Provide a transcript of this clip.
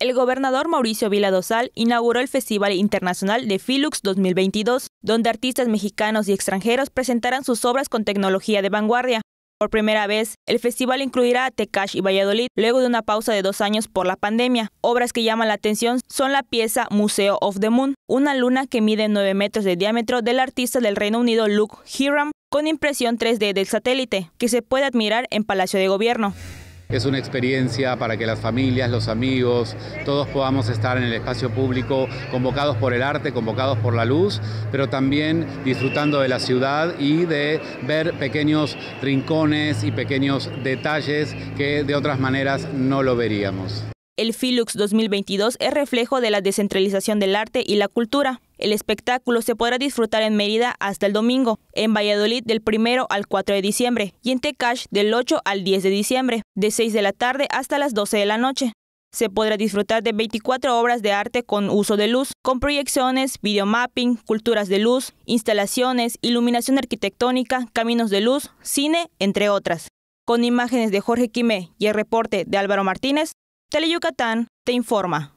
el gobernador Mauricio Vila Dosal inauguró el Festival Internacional de Filux 2022, donde artistas mexicanos y extranjeros presentarán sus obras con tecnología de vanguardia. Por primera vez, el festival incluirá a Tecash y Valladolid luego de una pausa de dos años por la pandemia. Obras que llaman la atención son la pieza Museo of the Moon, una luna que mide 9 metros de diámetro del artista del Reino Unido Luke Hiram, con impresión 3D del satélite, que se puede admirar en Palacio de Gobierno. Es una experiencia para que las familias, los amigos, todos podamos estar en el espacio público convocados por el arte, convocados por la luz, pero también disfrutando de la ciudad y de ver pequeños rincones y pequeños detalles que de otras maneras no lo veríamos. El Filux 2022 es reflejo de la descentralización del arte y la cultura. El espectáculo se podrá disfrutar en Mérida hasta el domingo, en Valladolid del 1 al 4 de diciembre y en Tecash del 8 al 10 de diciembre, de 6 de la tarde hasta las 12 de la noche. Se podrá disfrutar de 24 obras de arte con uso de luz, con proyecciones, videomapping, culturas de luz, instalaciones, iluminación arquitectónica, caminos de luz, cine, entre otras. Con imágenes de Jorge Quimé y el reporte de Álvaro Martínez, Teleyucatán te informa.